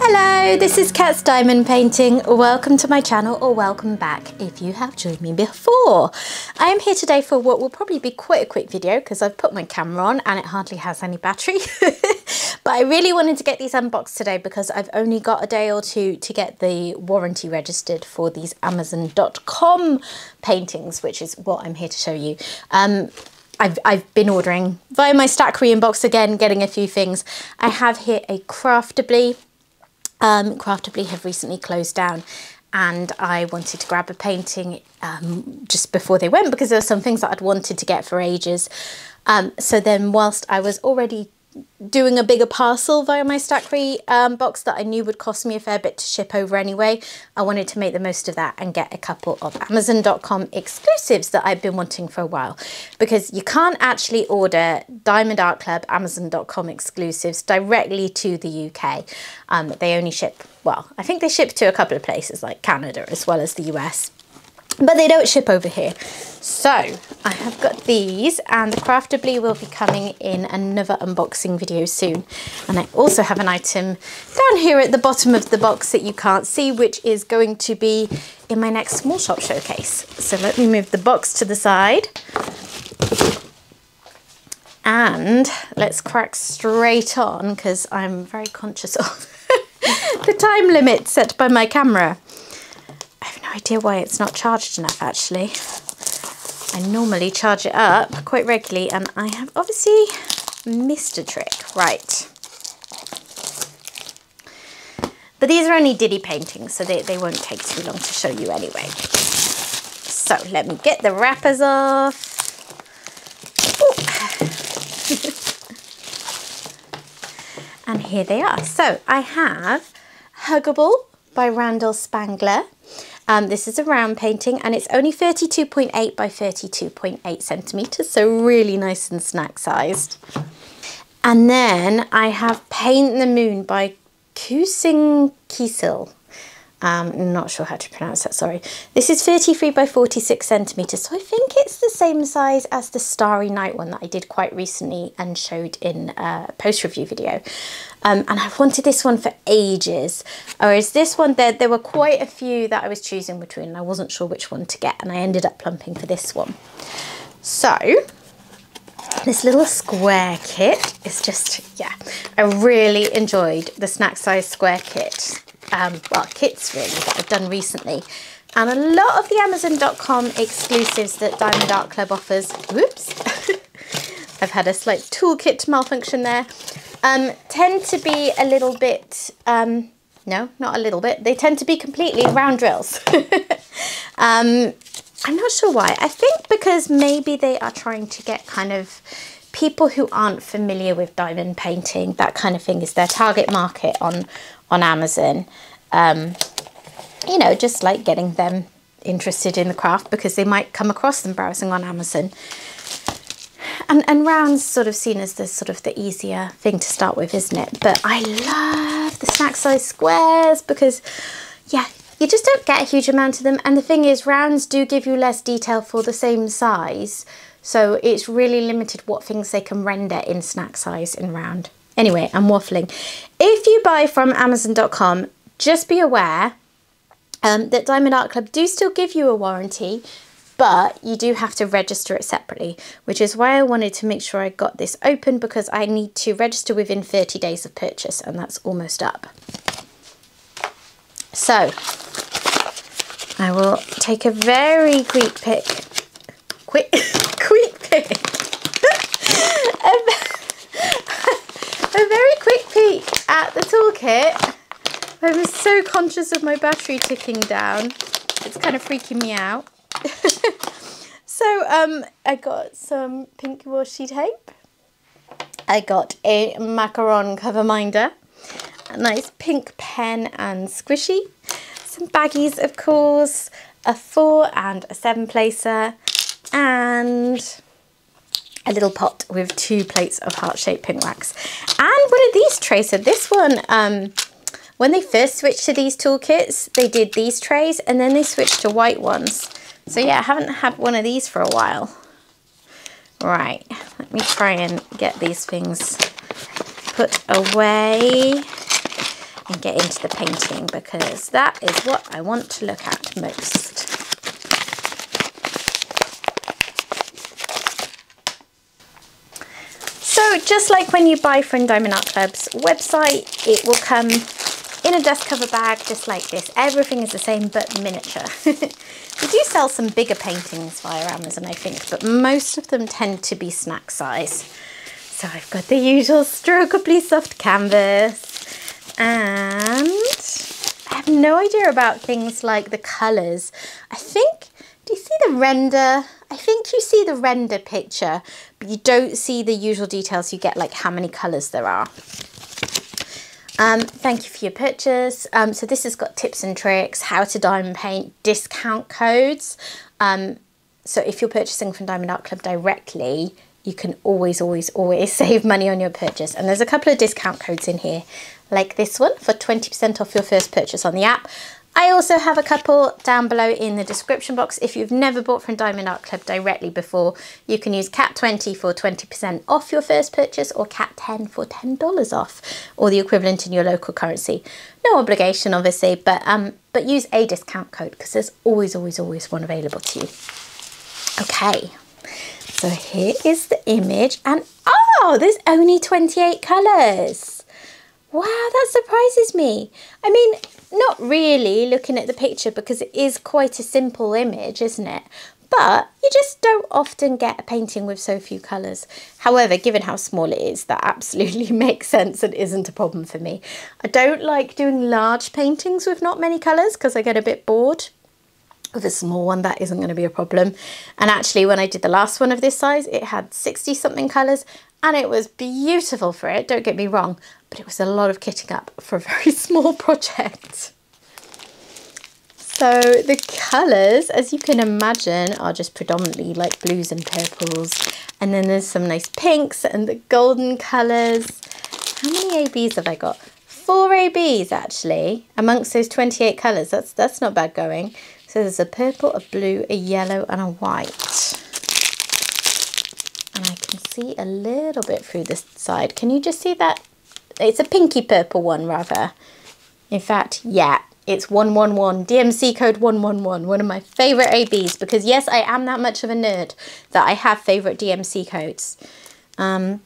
Hello, this is Cat's Diamond Painting. Welcome to my channel or welcome back if you have joined me before. I am here today for what will probably be quite a quick video because I've put my camera on and it hardly has any battery. but I really wanted to get these unboxed today because I've only got a day or two to get the warranty registered for these Amazon.com paintings, which is what I'm here to show you. Um, I've, I've been ordering via my Stackry inbox again, getting a few things. I have here a Craftably um, Craftably have recently closed down and I wanted to grab a painting um, just before they went because there were some things that I'd wanted to get for ages. Um, so then whilst I was already doing a bigger parcel via my Stackry um, box that I knew would cost me a fair bit to ship over anyway. I wanted to make the most of that and get a couple of Amazon.com exclusives that I've been wanting for a while because you can't actually order Diamond Art Club Amazon.com exclusives directly to the UK. Um, they only ship, well, I think they ship to a couple of places like Canada as well as the US but they don't ship over here. So I have got these and the Craftably will be coming in another unboxing video soon. And I also have an item down here at the bottom of the box that you can't see, which is going to be in my next small shop showcase. So let me move the box to the side. And let's crack straight on because I'm very conscious of the time limit set by my camera I have no idea why it's not charged enough actually. I normally charge it up quite regularly and I have obviously missed a trick. Right. But these are only Diddy paintings, so they, they won't take too long to show you anyway. So let me get the wrappers off. and here they are. So I have Huggable by Randal Spangler. Um, this is a round painting and it's only 32.8 by 32.8 centimetres, so really nice and snack sized. And then I have Paint the Moon by Kusing Kisil. Um, not sure how to pronounce that, sorry. This is 33 by 46 centimetres, so I think it's the same size as the Starry Night one that I did quite recently and showed in a post-review video. Um, and I've wanted this one for ages. Whereas this one, there, there were quite a few that I was choosing between and I wasn't sure which one to get and I ended up plumping for this one. So, this little square kit is just, yeah, I really enjoyed the snack size square kit um, well, kits really that I've done recently. And a lot of the Amazon.com exclusives that Diamond Art Club offers, whoops, I've had a slight toolkit malfunction there, um, tend to be a little bit, um, no, not a little bit, they tend to be completely round drills. um, I'm not sure why. I think because maybe they are trying to get kind of people who aren't familiar with diamond painting, that kind of thing is their target market on, on Amazon. Um, you know, just like getting them interested in the craft because they might come across them browsing on Amazon. And, and rounds sort of seen as the sort of the easier thing to start with, isn't it? But I love the snack size squares because, yeah, you just don't get a huge amount of them. And the thing is, rounds do give you less detail for the same size. So it's really limited what things they can render in snack size in round. Anyway, I'm waffling. If you buy from Amazon.com, just be aware um, that Diamond Art Club do still give you a warranty, but you do have to register it separately, which is why I wanted to make sure I got this open because I need to register within 30 days of purchase and that's almost up. So I will take a very quick pick, quick, quick pick, a, a very quick peek at the toolkit I was so conscious of my battery ticking down. It's kind of freaking me out. so um, I got some pink washi tape. I got a macaron cover minder, a nice pink pen and squishy, some baggies of course, a four and a seven placer, and a little pot with two plates of heart-shaped pink wax. And one of these trays, so this one um, When they first switched to these toolkits, they did these trays and then they switched to white ones. So yeah, I haven't had one of these for a while. Right, let me try and get these things put away and get into the painting because that is what I want to look at most. So just like when you buy from Diamond Art Club's website, it will come in a dust cover bag just like this. Everything is the same but miniature. we do sell some bigger paintings via Amazon, I think, but most of them tend to be snack size. So I've got the usual strokeably soft canvas and I have no idea about things like the colours. I think, do you see the render? I think you see the render picture, you don't see the usual details you get, like how many colours there are. Um, thank you for your purchase. Um, so this has got tips and tricks, how to diamond paint, discount codes. Um, so if you're purchasing from Diamond Art Club directly, you can always, always, always save money on your purchase. And there's a couple of discount codes in here, like this one for 20% off your first purchase on the app. I also have a couple down below in the description box. If you've never bought from Diamond Art Club directly before, you can use CAT20 for 20% off your first purchase or CAT10 for $10 off or the equivalent in your local currency. No obligation, obviously, but, um, but use a discount code because there's always, always, always one available to you. Okay, so here is the image and oh, there's only 28 colours. Wow, that surprises me. I mean, not really looking at the picture because it is quite a simple image, isn't it? But you just don't often get a painting with so few colours. However, given how small it is, that absolutely makes sense and isn't a problem for me. I don't like doing large paintings with not many colours because I get a bit bored. With a small one, that isn't going to be a problem. And actually, when I did the last one of this size, it had 60 something colours and it was beautiful for it, don't get me wrong, but it was a lot of kitting up for a very small project. So the colours, as you can imagine, are just predominantly like blues and purples. And then there's some nice pinks and the golden colours. How many ABs have I got? Four ABs actually, amongst those 28 colours. That's, that's not bad going. So there's a purple, a blue, a yellow and a white and I can see a little bit through this side. Can you just see that? It's a pinky purple one rather. In fact, yeah, it's 111, DMC code 111, one of my favourite ABs because yes, I am that much of a nerd that I have favourite DMC codes. Um,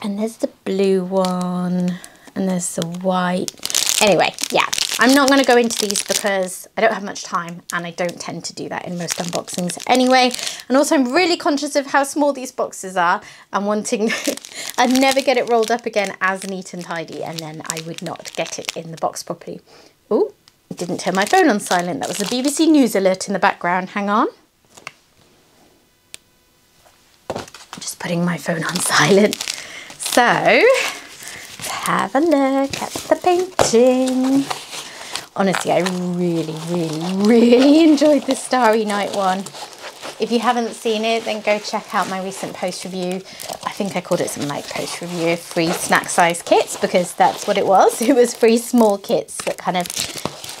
and there's the blue one and there's the white. Anyway, yeah, I'm not going to go into these because I don't have much time and I don't tend to do that in most unboxings anyway. And also I'm really conscious of how small these boxes are and wanting, I'd never get it rolled up again as neat and tidy and then I would not get it in the box properly. Oh, didn't turn my phone on silent. That was a BBC News alert in the background. Hang on. Just putting my phone on silent. So, let's have a look at the painting honestly, I really, really, really enjoyed the Starry Night one. If you haven't seen it, then go check out my recent post review. I think I called it something like post review of free snack size kits because that's what it was. It was free small kits that kind of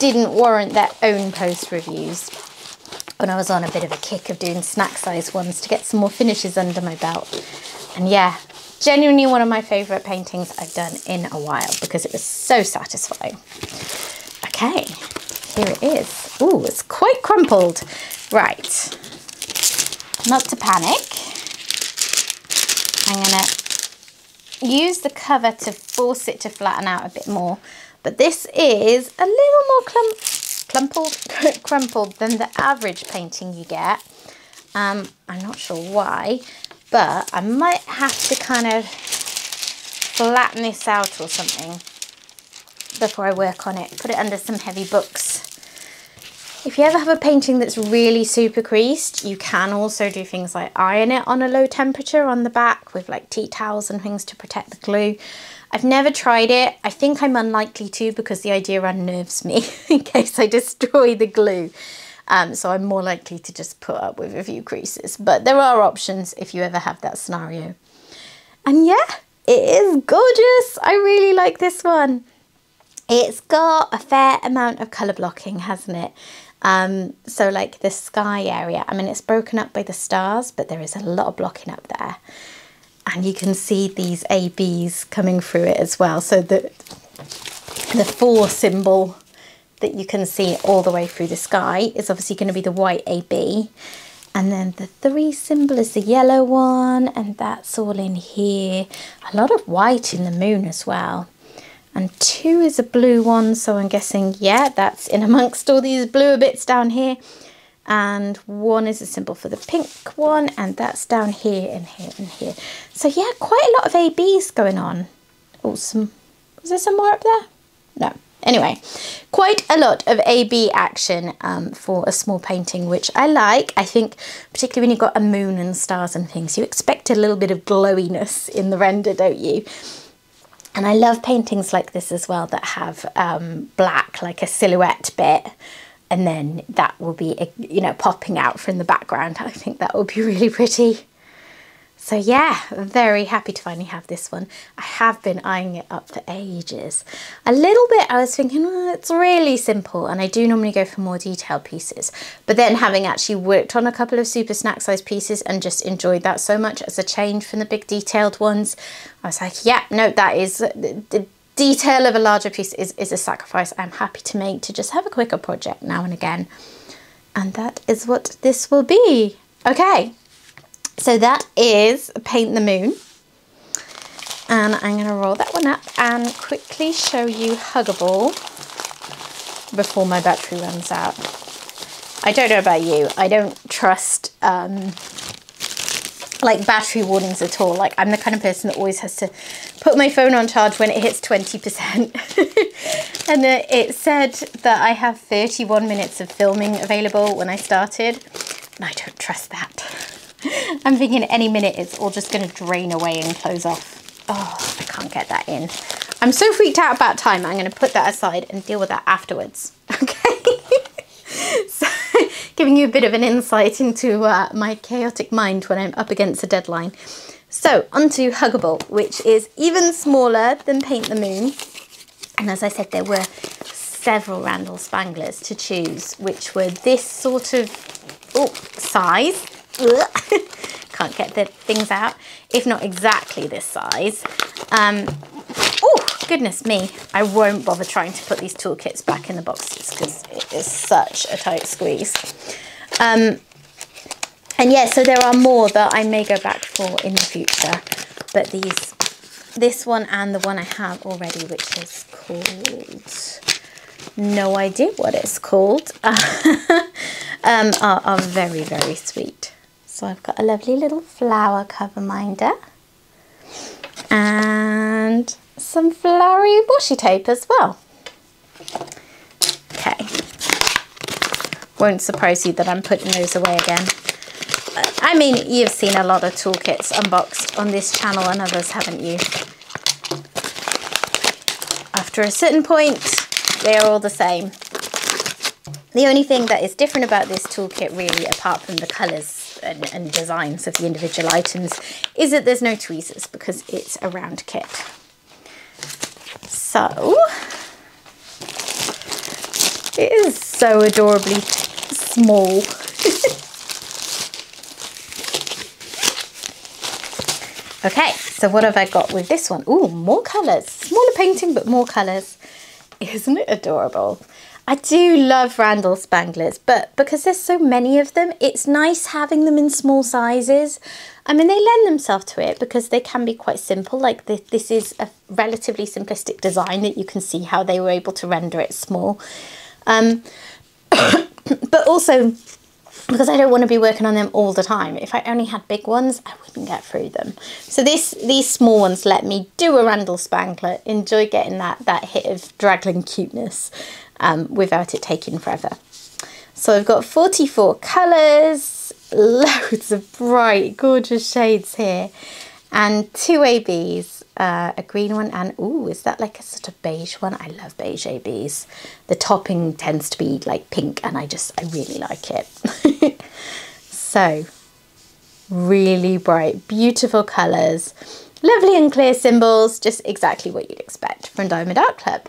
didn't warrant their own post reviews. When I was on a bit of a kick of doing snack size ones to get some more finishes under my belt. And yeah, genuinely one of my favourite paintings I've done in a while because it was so satisfying. Okay, here it is. Oh, it's quite crumpled. Right, not to panic. I'm gonna use the cover to force it to flatten out a bit more. But this is a little more clump, clumpled, crumpled than the average painting you get. Um, I'm not sure why, but I might have to kind of flatten this out or something before I work on it. Put it under some heavy books. If you ever have a painting that's really super creased, you can also do things like iron it on a low temperature on the back with like tea towels and things to protect the glue. I've never tried it. I think I'm unlikely to because the idea unnerves me in case I destroy the glue. Um, so I'm more likely to just put up with a few creases. But there are options if you ever have that scenario. And yeah, it is gorgeous. I really like this one. It's got a fair amount of colour blocking, hasn't it? Um, so like the sky area, I mean, it's broken up by the stars, but there is a lot of blocking up there. And you can see these ABs coming through it as well. So the, the four symbol that you can see all the way through the sky is obviously going to be the white AB. And then the three symbol is the yellow one, and that's all in here. A lot of white in the moon as well and two is a blue one so I'm guessing yeah that's in amongst all these bluer bits down here. And one is a symbol for the pink one and that's down here and here and here. So yeah quite a lot of ABs going on. Awesome was there some more up there? No. Anyway quite a lot of AB action um, for a small painting which I like. I think particularly when you've got a moon and stars and things you expect a little bit of glowiness in the render don't you and I love paintings like this as well that have um, black, like a silhouette bit, and then that will be, you know, popping out from the background. I think that will be really pretty. So yeah, very happy to finally have this one. I have been eyeing it up for ages. A little bit, I was thinking, oh, it's really simple, and I do normally go for more detailed pieces. But then having actually worked on a couple of super snack size pieces and just enjoyed that so much as a change from the big detailed ones, I was like, yeah, no, that is, the detail of a larger piece is, is a sacrifice I'm happy to make to just have a quicker project now and again. And that is what this will be. Okay, so that is Paint the Moon. And I'm going to roll that one up and quickly show you Huggable before my battery runs out. I don't know about you. I don't trust um, like battery warnings at all. Like I'm the kind of person that always has to put my phone on charge when it hits 20%. and it said that I have 31 minutes of filming available when I started. And I don't trust that. I'm thinking any minute it's all just going to drain away and close off. Oh, I can't get that in. I'm so freaked out about time. I'm going to put that aside and deal with that afterwards. Okay. so, giving you a bit of an insight into uh, my chaotic mind when I'm up against a deadline. So, onto Huggable, which is even smaller than Paint the Moon. And as I said, there were several Randal Spanglers to choose, which were this sort of oh, size can't get the things out, if not exactly this size. Um, oh, goodness me. I won't bother trying to put these toolkits back in the boxes because it is such a tight squeeze. Um, and yeah, so there are more that I may go back for in the future. But these, this one and the one I have already, which is called, no idea what it's called, um, are, are very, very sweet. So I've got a lovely little flower cover minder and some flowery washi tape as well. Okay, won't surprise you that I'm putting those away again. I mean, you've seen a lot of toolkits unboxed on this channel and others, haven't you? After a certain point, they're all the same. The only thing that is different about this toolkit really, apart from the colours and, and designs of the individual items is that there's no tweezers because it's a round kit. So, it is so adorably small. okay, so what have I got with this one? Ooh, more colours. Smaller painting, but more colours. Isn't it adorable? I do love Randal Spanglers, but because there's so many of them, it's nice having them in small sizes. I mean, they lend themselves to it because they can be quite simple. Like the, this is a relatively simplistic design that you can see how they were able to render it small. Um, but also because I don't want to be working on them all the time. If I only had big ones, I wouldn't get through them. So this these small ones let me do a Randal Spangler, enjoy getting that, that hit of dragling cuteness um, without it taking forever. So I've got 44 colours, loads of bright, gorgeous shades here, and two ABs, uh, a green one and, ooh, is that like a sort of beige one? I love beige ABs. The topping tends to be like pink and I just, I really like it. so, really bright, beautiful colours, lovely and clear symbols, just exactly what you'd expect from Diamond Art Club.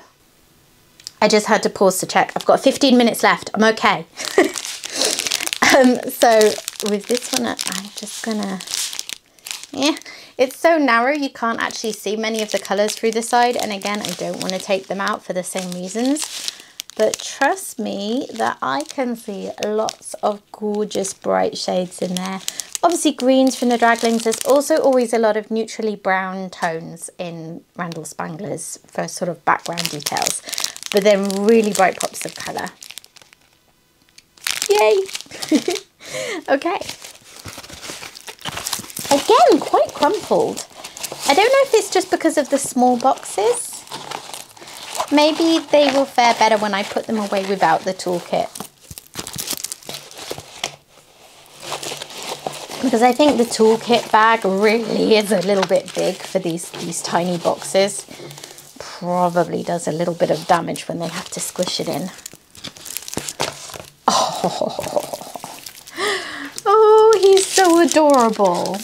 I just had to pause to check. I've got 15 minutes left. I'm okay. um, so with this one, I'm just gonna, yeah, it's so narrow you can't actually see many of the colours through the side. And again, I don't want to take them out for the same reasons. But trust me that I can see lots of gorgeous bright shades in there. Obviously greens from the Draglings. There's also always a lot of neutrally brown tones in Randal Spanglers for sort of background details. But then really bright pops of colour. Yay! okay. Again, quite crumpled. I don't know if it's just because of the small boxes Maybe they will fare better when I put them away without the toolkit. Because I think the toolkit bag really is a little bit big for these, these tiny boxes. Probably does a little bit of damage when they have to squish it in. Oh, oh he's so adorable.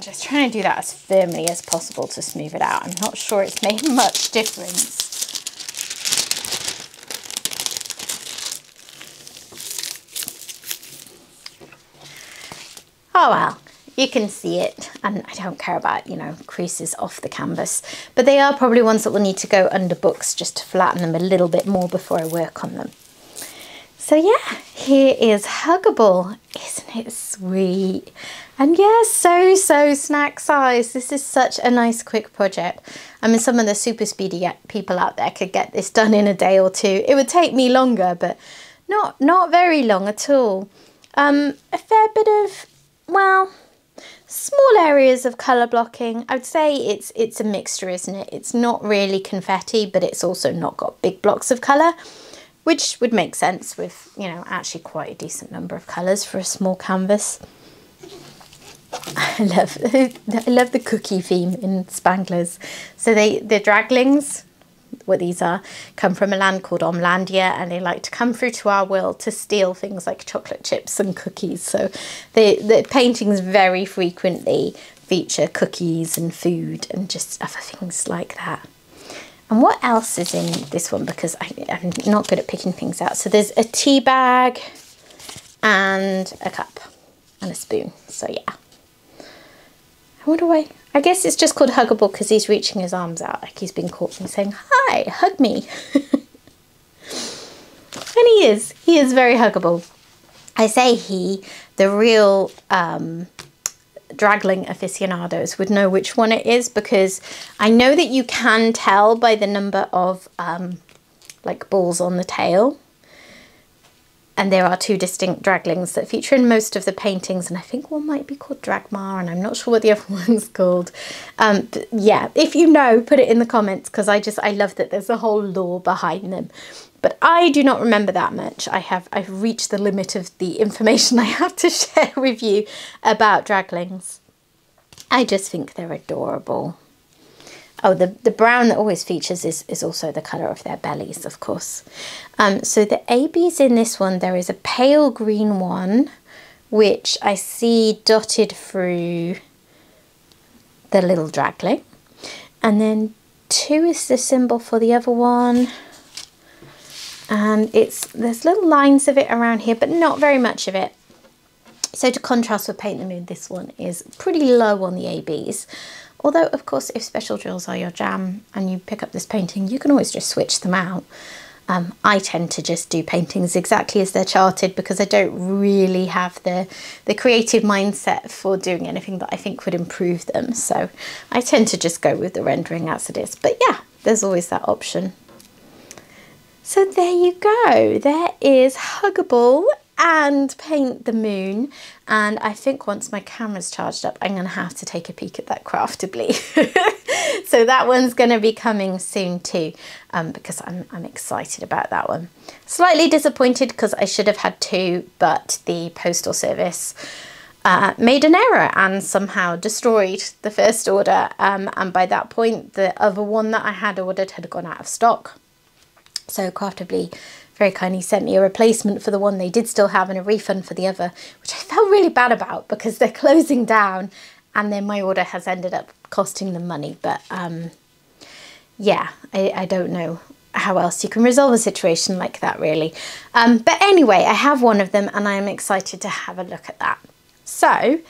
Just trying to do that as firmly as possible to smooth it out. I'm not sure it's made much difference. Oh well, you can see it and I don't care about, you know, creases off the canvas. But they are probably ones that will need to go under books just to flatten them a little bit more before I work on them. So yeah, here is Huggable. Isn't it sweet? And yes, so, so snack size. This is such a nice quick project. I mean, some of the super speedy people out there could get this done in a day or two. It would take me longer, but not, not very long at all. Um, a fair bit of, well, small areas of colour blocking. I would say it's, it's a mixture, isn't it? It's not really confetti, but it's also not got big blocks of colour which would make sense with, you know, actually quite a decent number of colours for a small canvas. I love I love the cookie theme in Spanglers. So they the draglings, what these are, come from a land called Omlandia and they like to come through to our world to steal things like chocolate chips and cookies. So the, the paintings very frequently feature cookies and food and just other things like that. And what else is in this one? Because I, am not good at picking things out. So there's a tea bag and a cup and a spoon. So yeah. I wonder why. I guess it's just called huggable because he's reaching his arms out like he's been caught and saying, hi, hug me. and he is. He is very huggable. I say he, the real um, dragling aficionados would know which one it is because I know that you can tell by the number of um, like balls on the tail. And there are two distinct draglings that feature in most of the paintings, and I think one might be called Dragmar, and I'm not sure what the other one's called. Um, yeah, if you know, put it in the comments because I just I love that there's a whole lore behind them. But I do not remember that much. I have I've reached the limit of the information I have to share with you about draglings. I just think they're adorable. Oh, the, the brown that always features is, is also the colour of their bellies, of course. Um, so the ABs in this one, there is a pale green one, which I see dotted through the little dragling. And then two is the symbol for the other one and it's there's little lines of it around here but not very much of it so to contrast with Paint the Moon this one is pretty low on the ABs although of course if special drills are your jam and you pick up this painting you can always just switch them out um, I tend to just do paintings exactly as they're charted because I don't really have the, the creative mindset for doing anything that I think would improve them. So I tend to just go with the rendering as it is. But yeah, there's always that option. So there you go. There is Huggable and Paint the Moon. And I think once my camera's charged up, I'm going to have to take a peek at that craftably. so that one's going to be coming soon too, um, because I'm, I'm excited about that one. Slightly disappointed because I should have had two, but the postal service uh, made an error and somehow destroyed the first order. Um, and by that point, the other one that I had ordered had gone out of stock. So Craftably very kindly sent me a replacement for the one they did still have and a refund for the other, which I felt really bad about because they're closing down and then my order has ended up costing them money. But um, yeah, I, I don't know how else you can resolve a situation like that really. Um, but anyway, I have one of them and I am excited to have a look at that. So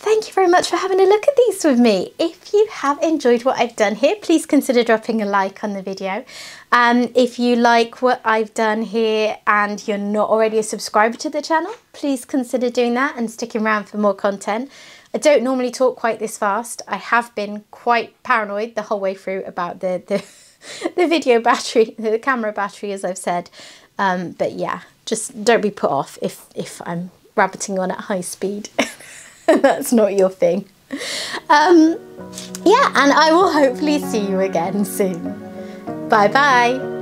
thank you very much for having a look at these with me. If you have enjoyed what I've done here, please consider dropping a like on the video. Um, if you like what I've done here and you're not already a subscriber to the channel, please consider doing that and sticking around for more content. I don't normally talk quite this fast. I have been quite paranoid the whole way through about the, the, the video battery, the camera battery, as I've said. Um, but yeah, just don't be put off if, if I'm rabbiting on at high speed. That's not your thing. Um, yeah, and I will hopefully see you again soon. Bye bye.